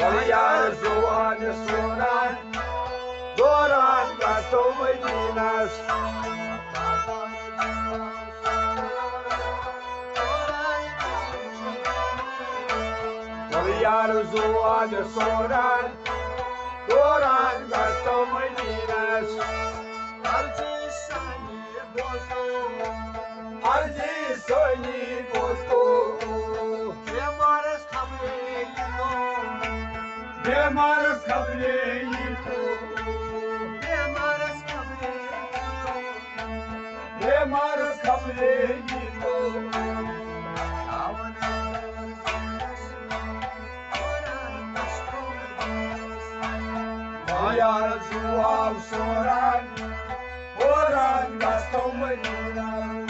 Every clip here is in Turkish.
Ayar zuan soran Doran gasto medinas Ayar zuan Doran gasto medinas Arzi kabre yiko Temarız kabreyi Temarız kabreyi Temarız kabreyi Yar zuav soran, oran gastom meninan.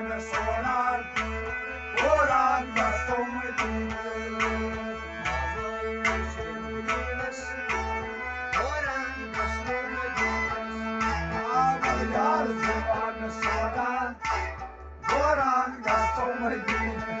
Atmaya şiiriniz Oran kastoyiniz Ayar zuan soran Doran gasto medinas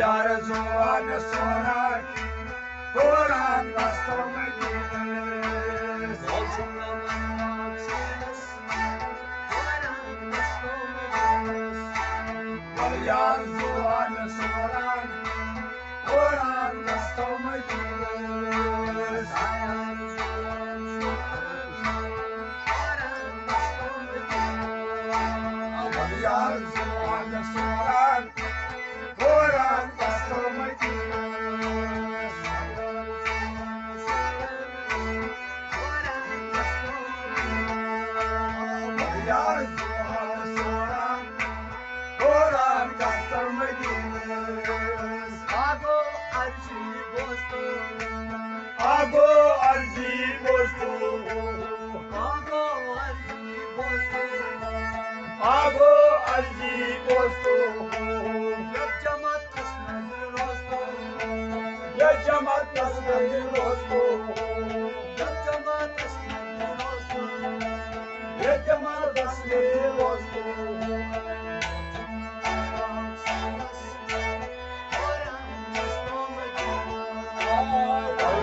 Zuan soran Doran gasto medinas Olcumda mazmak sinas Oran kastoyiniz Ayar zuan soran cemaat nasıl bostu Yok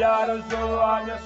Ya Resulanya